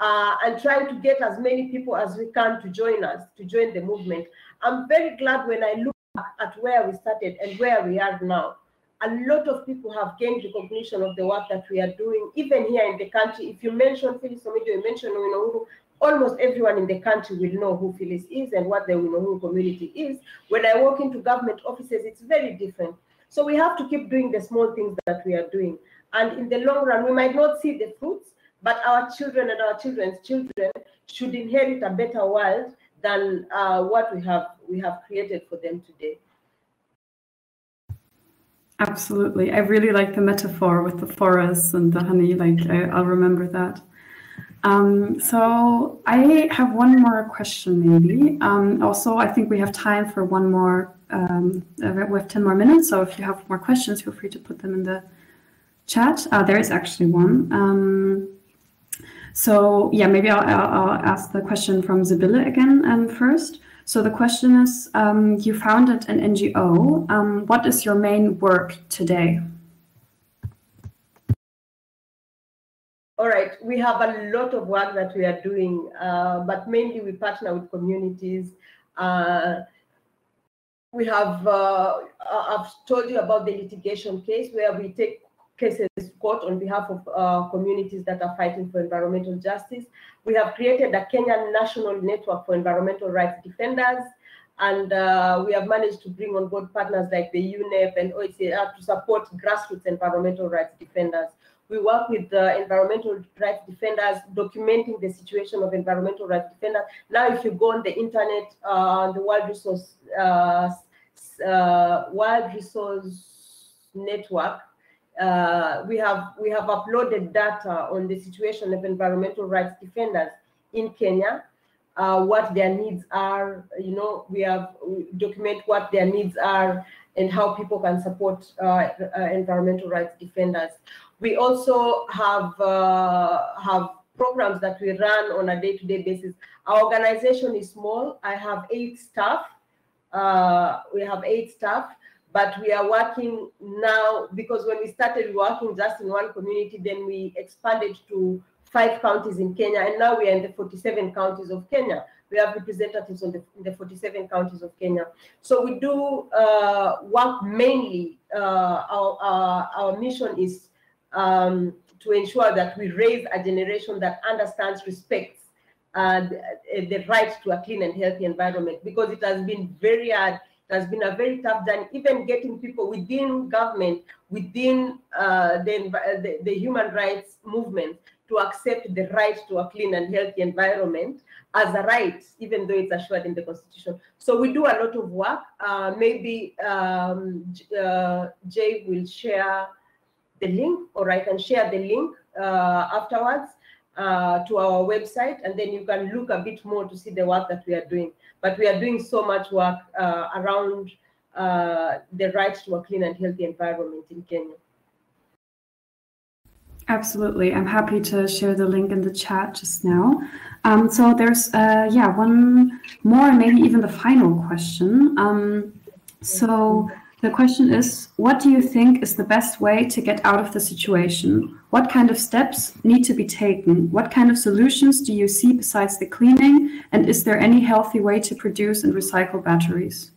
B: uh, and trying to get as many people as we can to join us, to join the movement. I'm very glad when I look at where we started and where we are now a lot of people have gained recognition of the work that we are doing, even here in the country. If you mention Phyllis Omido, you mention Owino almost everyone in the country will know who Phyllis is and what the Owino community is. When I walk into government offices, it's very different. So we have to keep doing the small things that we are doing. And in the long run, we might not see the fruits, but our children and our children's children should inherit a better world than uh, what we have we have created for them today.
A: Absolutely. I really like the metaphor with the forest and the honey. Like, I, will remember that. Um, so, I have one more question, maybe. Um, also, I think we have time for one more. Um, uh, we have 10 more minutes. So, if you have more questions, feel free to put them in the chat. Uh, there is actually one. Um, so, yeah, maybe I'll, I'll, I'll, ask the question from Sibylle again um, first. So the question is, um, you founded an NGO. Um, what is your main work today?
B: All right, we have a lot of work that we are doing, uh, but mainly we partner with communities. Uh, we have, uh, I've told you about the litigation case where we take cases court on behalf of uh, communities that are fighting for environmental justice. We have created a Kenyan national network for environmental rights defenders. And uh, we have managed to bring on board partners like the UNEP and OHCHR to support grassroots environmental rights defenders. We work with environmental rights defenders, documenting the situation of environmental rights defenders. Now, if you go on the internet, uh, the World Resource uh, uh World Resource Network, uh, we have we have uploaded data on the situation of environmental rights defenders in Kenya, uh, what their needs are. You know, we have we document what their needs are and how people can support uh, uh environmental rights defenders. We also have uh, have programs that we run on a day-to-day basis. Our organization is small. I have eight staff. We have eight staff but we are working now because when we started working just in one community, then we expanded to five counties in Kenya, and now we are in the 47 counties of Kenya. We have representatives on the, in the 47 counties of Kenya. So we do uh, work mainly. Uh, our, our, our mission is um, to ensure that we raise a generation that understands, respects uh, the, the right to a clean and healthy environment because it has been very hard has been a very tough journey, even getting people within government, within uh, the, the, the, human rights movement to accept the right to a clean and healthy environment as a right, even though it's assured in the constitution. So we do a lot of work. Uh, maybe um, uh, Jay will share the link, or I can share the link uh, afterwards. uh, to our website, and then you can look a bit more to see the work that we are doing. But we are doing so much work uh, around uh, the right to a clean and healthy environment in Kenya.
A: Absolutely. I'm happy to share the link in the chat just now. Um, so there's, uh, yeah, one more, maybe even the final question. Um, so the question is, what do you think is the best way to get out of the situation? What kind of steps need to be taken? What kind of solutions do you see besides the cleaning? And is there any healthy way to produce and recycle batteries?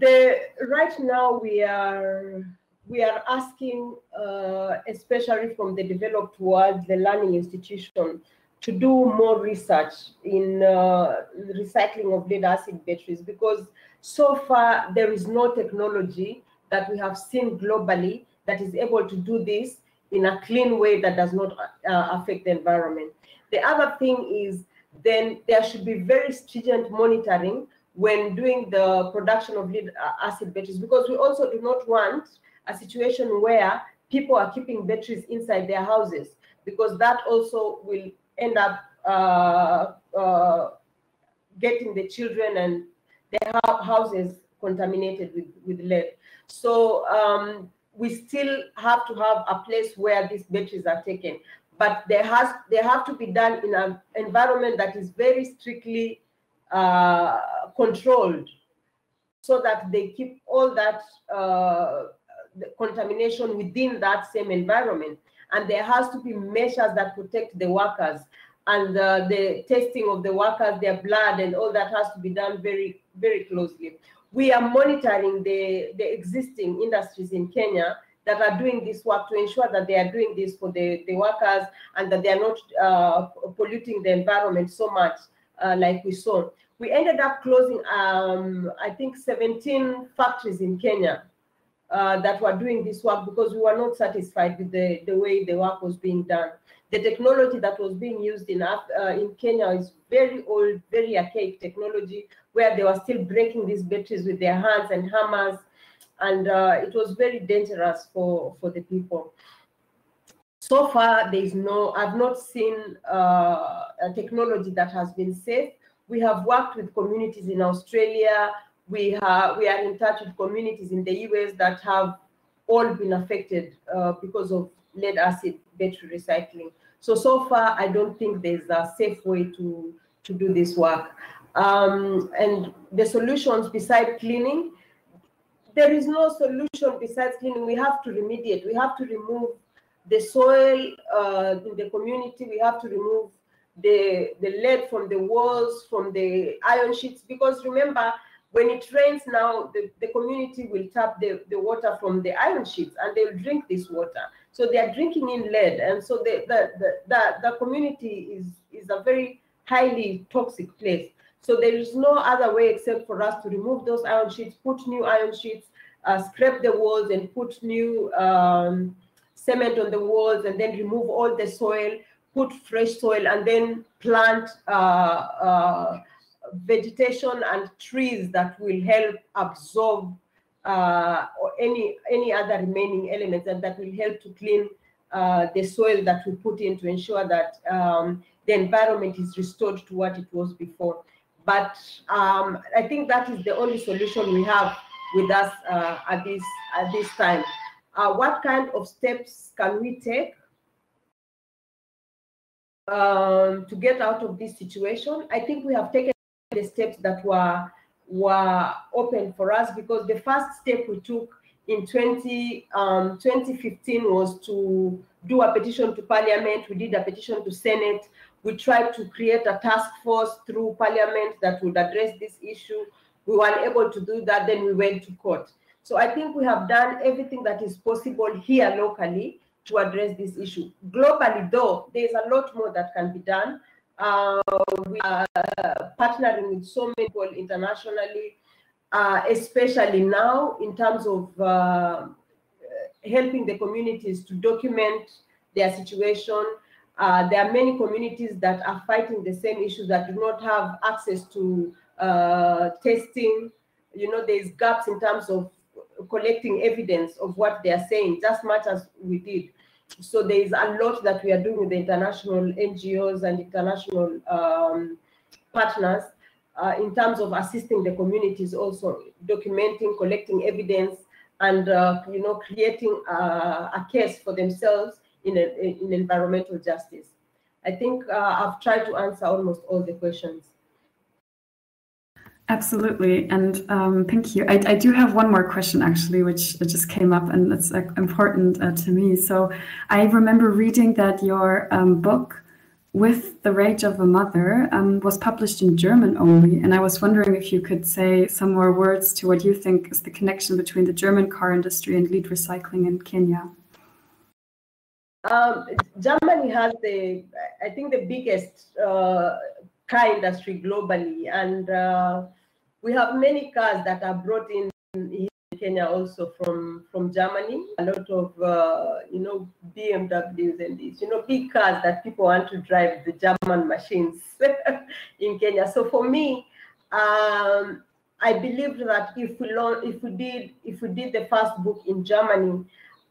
B: the right now we are we are asking, uh, especially from the developed world, the learning institution, to do more research in uh, recycling of lead acid batteries because so far there is no technology that we have seen globally that is able to do this in a clean way that does not uh, affect the environment. The other thing is then there should be very stringent monitoring when doing the production of lead uh, acid batteries because we also do not want a situation where people are keeping batteries inside their houses because that also will end up uh, uh, getting the children and their houses contaminated with, with lead. So um, we still have to have a place where these batteries are taken. But there has they have to be done in an environment that is very strictly uh, controlled so that they keep all that uh, contamination within that same environment. And there has to be measures that protect the workers and uh, the testing of the workers, their blood and all that has to be done very, very closely. We are monitoring the, the existing industries in Kenya that are doing this work to ensure that they are doing this for the, the workers and that they are not uh, polluting the environment so much uh, like we saw. We ended up closing, um, I think, 17 factories in Kenya uh, that were doing this work because we were not satisfied with the, the way the work was being done. The technology that was being used in, uh, in Kenya is very old, very archaic technology where they were still breaking these batteries with their hands and hammers. And uh, it was very dangerous for, for the people. So far, there is no, I've not seen uh, a technology that has been safe we have worked with communities in Australia. We, have, we are in touch with communities in the US that have all been affected uh, because of lead acid battery recycling. So, so far, I don't think there's a safe way to, to do this work. Um, and the solutions beside cleaning, there is no solution besides cleaning. We have to remediate. We have to remove the soil uh, in the community. We have to remove the, the lead from the walls, from the iron sheets, because remember, when it rains now, the, the community will tap the, the water from the iron sheets and they'll drink this water. So they are drinking in lead. And so the, the, the, the, the community is, is a very highly toxic place. So there is no other way except for us to remove those iron sheets, put new iron sheets, uh, scrape the walls and put new um, cement on the walls and then remove all the soil put fresh soil and then plant uh, uh, vegetation and trees that will help absorb uh, or any any other remaining elements and that will help to clean uh, the soil that we put in to ensure that um, the environment is restored to what it was before. But um, I think that is the only solution we have with us uh, at this at this time. Uh, what kind of steps can we take um, to get out of this situation. I think we have taken the steps that were were open for us because the first step we took in 20, um, 2015 was to do a petition to parliament. We did a petition to Senate. We tried to create a task force through parliament that would address this issue. We were unable to do that. Then we went to court. So I think we have done everything that is possible here locally to address this issue. Globally, though, there's a lot more that can be done. Uh, we are partnering with so many people internationally, uh, especially now in terms of uh, helping the communities to document their situation. Uh, there are many communities that are fighting the same issues that do not have access to uh, testing. You know, there's gaps in terms of collecting evidence of what they are saying, just much as we did. So there is a lot that we are doing with the international NGOs and international um, partners uh, in terms of assisting the communities also documenting, collecting evidence, and uh, you know creating uh, a case for themselves in, a, in environmental justice. I think uh, I've tried to answer almost all the questions.
A: Absolutely, and um, thank you. I, I, do have one more question actually, which just came up, and it's uh, important uh, to me. So I remember reading that your um, book with the rage of a mother um, was published in German only, and I was wondering if you could say some more words to what you think is the connection between the German car industry and lead recycling in Kenya.
B: Um, Germany has the, I think, the biggest uh, car industry globally, and uh, we have many cars that are brought in Kenya also from from Germany. A lot of uh, you know BMWs and these you know big cars that people want to drive the German machines in Kenya. So for me, um, I believe that if we learn, if we did if we did the first book in Germany,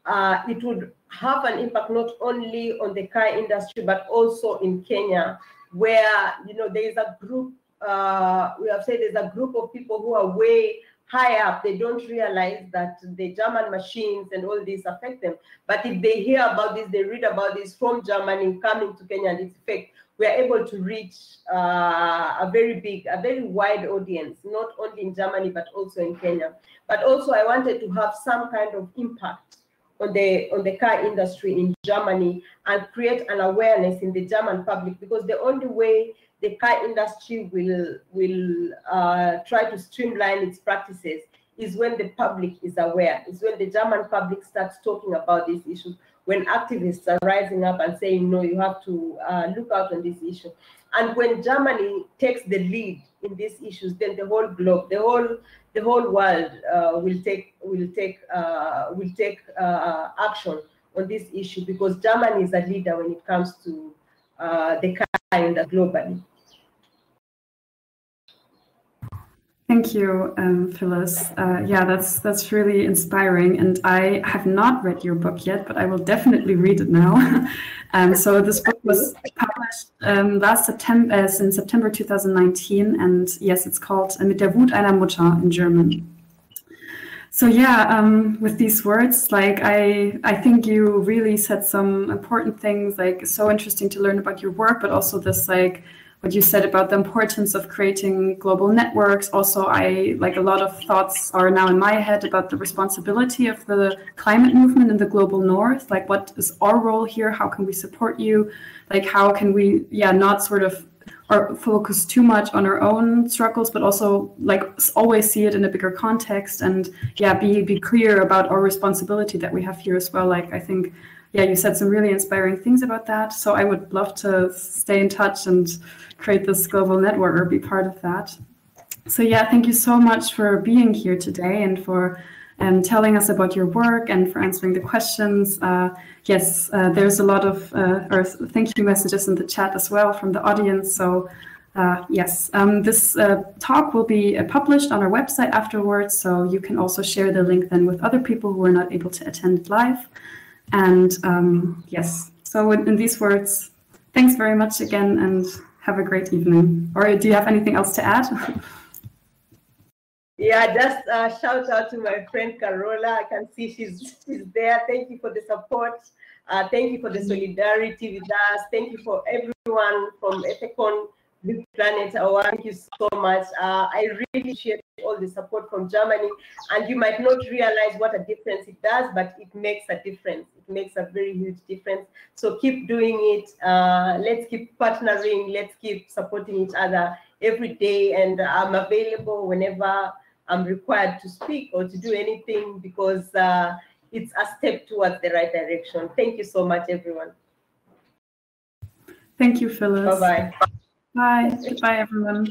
B: uh, it would have an impact not only on the car industry but also in Kenya, where you know there is a group uh, we have said there's a group of people who are way high up. They don't realize that the German machines and all this affect them. But if they hear about this, they read about this from Germany coming to Kenya and its effect, we are able to reach uh, a very big, a very wide audience, not only in Germany, but also in Kenya. But also I wanted to have some kind of impact on the on the car industry in Germany and create an awareness in the German public because the only way the car industry will will uh, try to streamline its practices is when the public is aware. Is when the German public starts talking about these issues. When activists are rising up and saying, "No, you have to uh, look out on this issue," and when Germany takes the lead in these issues, then the whole globe, the whole the whole world uh, will take will take uh, will take uh, action on this issue because Germany is a leader when it comes to uh, the car industry globally.
A: Thank you, um, Phyllis. Uh, yeah, that's that's really inspiring. And I have not read your book yet, but I will definitely read it now. um, so this book was published um, last September, uh, in September 2019, and yes, it's called "Mit der Wut einer Mutter" in German. So yeah, um, with these words, like I, I think you really said some important things. Like so interesting to learn about your work, but also this like what you said about the importance of creating global networks. Also, I like a lot of thoughts are now in my head about the responsibility of the climate movement in the global north. Like, what is our role here? How can we support you? Like, how can we, yeah, not sort of or focus too much on our own struggles, but also like always see it in a bigger context and yeah, be be clear about our responsibility that we have here as well. Like, I think yeah, you said some really inspiring things about that. So I would love to stay in touch and create this global network or be part of that. So yeah, thank you so much for being here today and for um, telling us about your work and for answering the questions. Uh, yes, uh, there's a lot of uh, or thank you messages in the chat as well from the audience. So uh, yes, um, this uh, talk will be uh, published on our website afterwards, so you can also share the link then with other people who are not able to attend live. And um, yes, so in, in, these words, thanks very much again and have a great evening. Or do you have anything else to add?
B: yeah, just uh, shout out to my friend Carola. I can see she's, she's there. Thank you for the support. Uh, thank you for the solidarity with us. Thank you for everyone from ethecon Blue Planet. Oh, thank you so much. Uh, I really appreciate all the support from Germany. And you might not realize what a difference it does, but it makes a difference. Makes a very huge difference. So keep doing it. Uh, let's keep partnering. Let's keep supporting each other every day. And I'm available whenever I'm required to speak or to do anything because uh, it's a step towards the right direction. Thank you so much, everyone.
A: Thank you, Phyllis.
B: Bye-bye.
A: Bye. Goodbye, everyone.